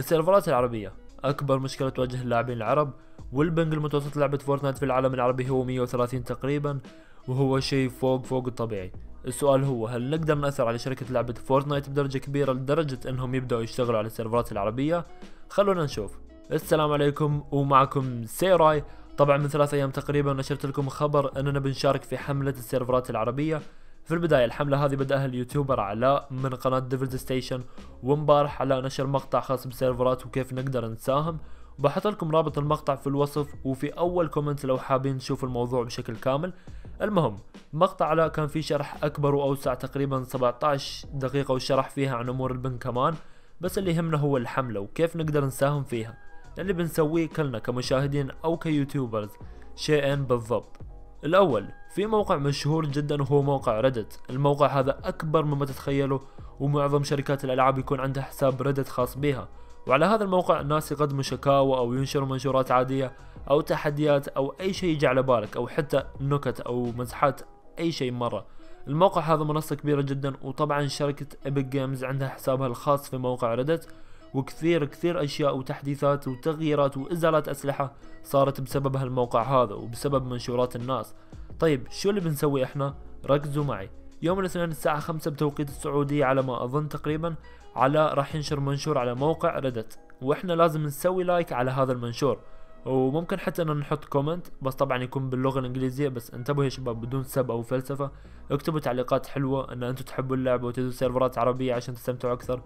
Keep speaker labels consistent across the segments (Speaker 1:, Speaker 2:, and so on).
Speaker 1: السيرفرات العربية. أكبر مشكلة تواجه اللاعبين العرب وال ping المتوسط لعبة فورتنايت في العالم العربي هو 130 تقريبا وهو شيء فوق فوق الطبيعي. السؤال هو هل نقدر نأثر على شركة لعبة فورتنايت بدرجة كبيرة لدرجة إنهم يبدأوا يشتغلوا على السيرفرات العربية؟ خلونا نشوف. السلام عليكم ومعكم سيراي. طبعا من ثلاث أيام تقريبا نشرت لكم خبر أننا بنشارك في حملة السيرفرات العربية. في البداية الحملة هذه بدأها ال YouTuber علاء من قناة Devils Station ومبارح علاء نشر مقطع خاص بسيرفرات وكيف نقدر نساهم. بحط لكم رابط المقطع في الوصف وفي أول comment لو حابين تشوفوا الموضوع بشكل كامل. المهم مقطع علاء كان فيه شرح أكبر وأوسع تقريبا 17 دقيقة وشرح فيها عن أمور ال ping كمان. بس اللي يهمنا هو الحملة وكيف نقدر نساهم فيها. اللي بنسويه كلنا كمشاهدين أو ك YouTubers شيئين بالضبط. الأول في موقع مشهور جدا وهو موقع Reddit الموقع هذا أكبر مما تتخيلوا ومعظم شركات الألعاب يكون عندها حساب Reddit خاص بها. وعلى هذا الموقع الناس يقدموا شكاوى أو ينشروا منشورات عادية أو تحديات أو أي شيء يجي على بالك أو حتى نكت أو مزحات أي شيء مرة. الموقع هذا منصة كبيرة جدا وطبعا شركة Epic Games عندها حسابها الخاص في موقع Reddit وكثير كثير أشياء وتحديثات وتغييرات وإزالات أسلحة صارت بسبب هالموقع هذا وبسبب منشورات الناس. طيب شو اللي بنسوي إحنا؟ ركزوا معي. يوم الاثنين الساعة خمسة بتوقيت السعودية على ما أظن تقريبا علاء راح ينشر منشور على موقع Reddit وإحنا لازم نسوي like على هذا المنشور. وممكن حتى ان نحط comment بس طبعا يكون باللغة الإنجليزية بس انتبهوا يا شباب بدون سب أو فلسفة. اكتبوا تعليقات حلوة إن أنتم تحبوا اللعبة وتدوا سيرفرات عربية عشان تستمتعوا أكثر.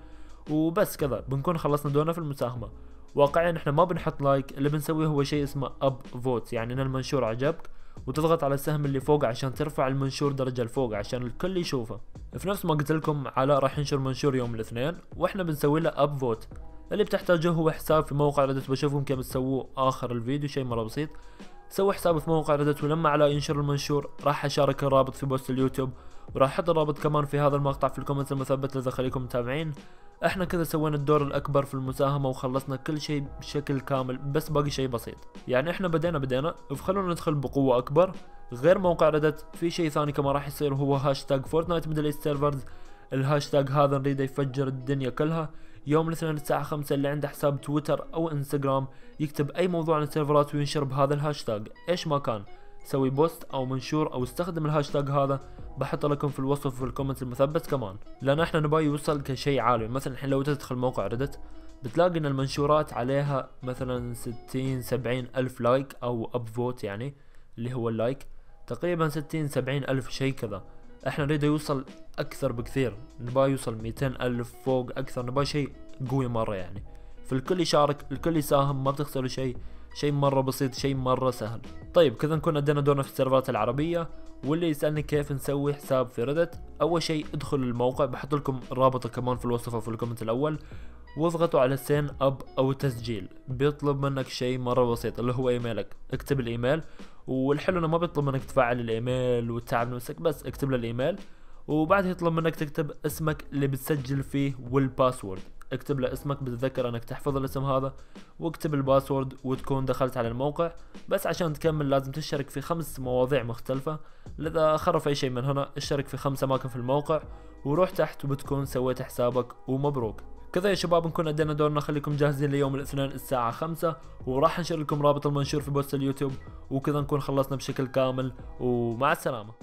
Speaker 1: وبس كذا بنكون خلصنا دورنا في المساهمة. واقعيا إحنا ما بنحط like اللي بنسويه هو شيء اسمه upvote يعني إن المنشور عجبك وتضغط على السهم اللي فوق عشان ترفع المنشور درجة لفوق عشان الكل يشوفه. في نفس ما قلت لكم علاء راح ينشر منشور يوم الاثنين وإحنا بنسوي له upvote اللي بتحتاجوه هو حساب في موقع Reddit بشوفهم كيف تسووه آخر الفيديو شيء مرة بسيط. سوي حساب في موقع Reddit ولما علاء ينشر المنشور راح اشارك الرابط في post اليوتيوب وراح أحط الرابط كمان في هذا المقطع في ال comment المثبت اذا خليكم متابعين. إحنا كذا سوينا الدور الأكبر في المساهمة وخلصنا كل شيء بشكل كامل بس باقي شيء بسيط. يعني إحنا بدينا بدينا فخلونا ندخل بقوة أكبر. غير موقع Reddit في شيء ثاني كمان راح يصير هو هاشتاج Fortnite Middle East servers الهاشتاج هذا نريده يفجر الدنيا كلها. يوم الاثنين الساعة خمسة اللي عنده حساب تويتر أو إنستغرام يكتب أي موضوع عن السيرفرات وينشر بهذا الهاشتاج. إيش ما كان. سوي post أو منشور أو استخدم الهاشتاج هذا. بحط لكم في الوصف في ال comment المثبت كمان. لأن إحنا نبغى يوصل كشيء عالي. مثلا الحين لو تدخل موقع Reddit بتلاقي إن المنشورات عليها مثلا ستين سبعين ألف like أو upvote يعني اللي هو ال like. تقريبا ستين سبعين ألف شيء كذا. إحنا نريد يوصل أكثر بكثير. نبغى يوصل ميتين ألف فوق أكثر نبغى شيء قوي مرة يعني. فالكل يشارك الكل يساهم ما بتخسروا شيء. شيء مرة بسيط شيء مرة سهل. طيب كذا نكون ادينا دورنا في السيرفرات العربية. واللي يسألني كيف نسوي حساب في Reddit أول شيء ادخل الموقع. بحط لكم رابطه كمان في الوصف في ال comment الأول. واضغطوا على sign up أو تسجيل. بيطلب منك شيء مرة بسيط اللي هو إيميلك. اكتب الإيميل. والحلو إنه ما بيطلب منك تفعل الإيميل وتتعب نفسك بس اكتب له الإيميل. وبعدها يطلب منك تكتب اسمك اللي بتسجل فيه وال password. اكتب له اسمك بتذكر انك تحفظ الاسم هذا واكتب ال password وتكون دخلت على الموقع. بس عشان تكمل لازم تشترك في خمس مواضيع مختلفة. لذا خرف أي شيء من هنا اشترك في خمس اماكن في الموقع وروح تحت وبتكون سويت حسابك ومبروك. كذا يا شباب نكون أدينا دورنا. خليكم جاهزين ليوم الاثنين الساعة خمسة وراح نشر لكم رابط المنشور في post اليوتيوب. وكذا نكون خلصنا بشكل كامل ومع السلامة.